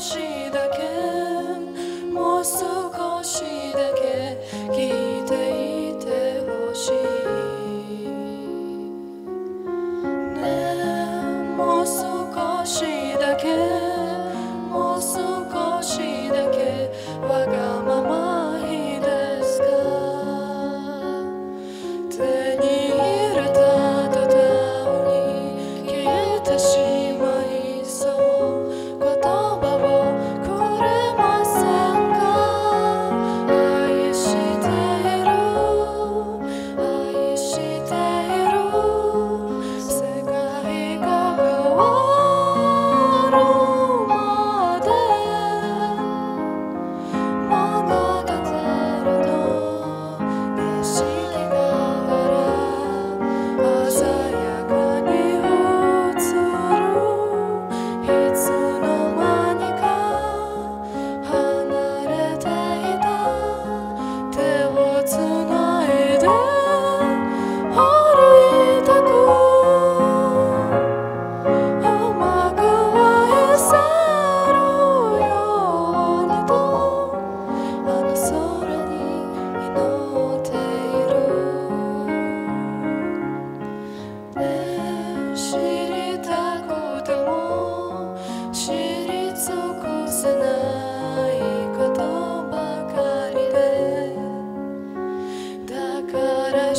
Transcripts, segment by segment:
星だけ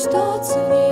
что ценить.